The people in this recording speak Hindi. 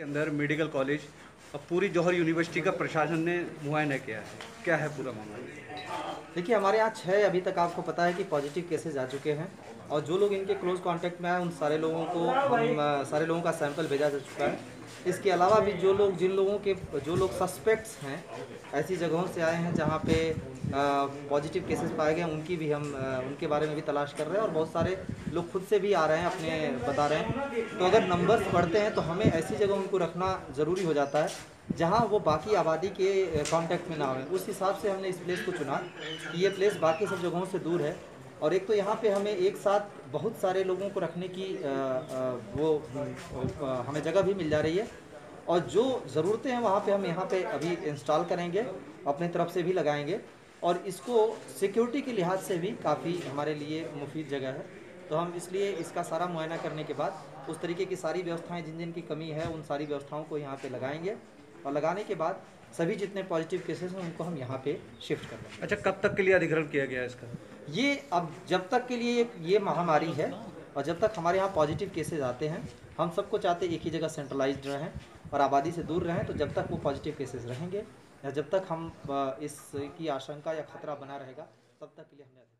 के अंदर मेडिकल कॉलेज और पूरी जौहर यूनिवर्सिटी का प्रशासन ने मुआयना किया है। क्या है पूरा मामला? देखिए, हमारे यहाँ छः अभी तक आपको पता है कि पॉजिटिव केसेस आ चुके हैं और जो लोग इनके क्लोज कांटेक्ट में आए उन सारे लोगों को हम सारे लोगों का सैंपल भेजा जा चुका है। इसके अलावा भी जो लोग, जिन लोगों के, जो लोग सस्पेक्ट्स हैं, ऐसी जगहों से आए हैं जहाँ पे पॉजिटिव केसेस पाए गए उनकी भी हम उनके बारे में भी तलाश कर रहे हैं और बहुत सारे लोग खुद से भी आ रहे हैं, अपने बता रहे हैं। तो अगर नंबर्स बढ़ते हैं तो हमें ऐसी जगह उनको रखना ज़रूरी हो जाता है जहाँ वो बाकी आबादी के कांटेक्ट में ना हो। उस हिसाब से हमने इस प्लेस को चुना कि ये प्लेस बाकी सब जगहों से दूर है। और एक तो यहाँ पे हमें एक साथ बहुत सारे लोगों को रखने की अ, अ, वो अ, हमें जगह भी मिल जा रही है। और जो ज़रूरतें हैं वहाँ पे हम यहाँ पे अभी इंस्टॉल करेंगे अपने तरफ़ से भी लगाएँगे। और इसको सिक्योरिटी के लिहाज से भी काफ़ी हमारे लिए मुफीद जगह है। तो हम इसलिए इसका सारा मुआयना करने के बाद उस तरीके की सारी व्यवस्थाएँ जिन जिन की कमी है उन सारी व्यवस्थाओं को यहाँ पे लगाएँगे। और लगाने के बाद सभी जितने पॉजिटिव केसेस हैं उनको हम यहाँ पे शिफ्ट कर देंगे अच्छा कब तक के लिए अधिग्रहण किया गया है इसका? ये अब जब तक के लिए ये महामारी है और जब तक हमारे यहाँ पॉजिटिव केसेस आते हैं हम सबको चाहते एक ही जगह सेंट्रलाइज रहें और आबादी से दूर रहें तो जब तक वो पॉजिटिव केसेस रहेंगे या जब तक हम इसकी आशंका या खतरा बना रहेगा तब तक के लिए हमने